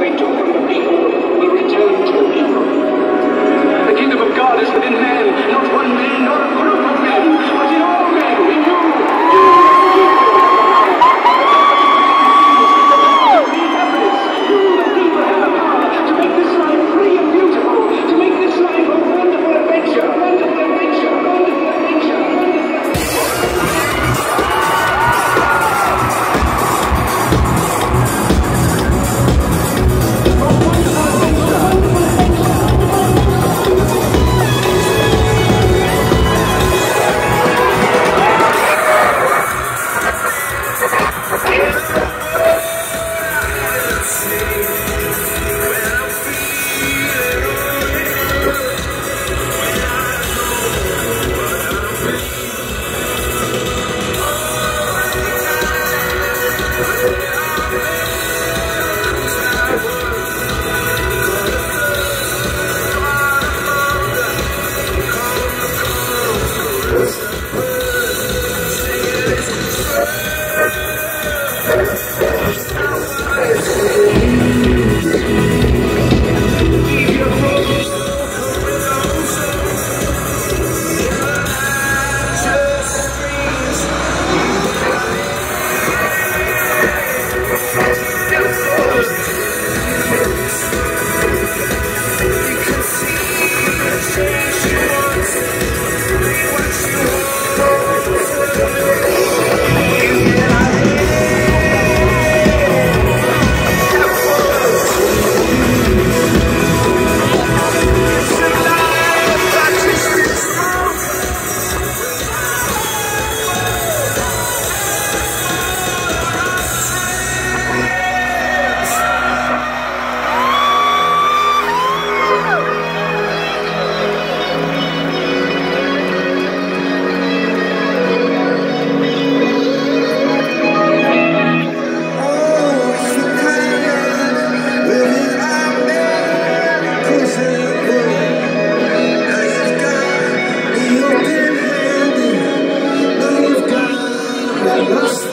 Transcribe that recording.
we took from the people will return to the people. The kingdom of God is within man, not one man, not a group Yes.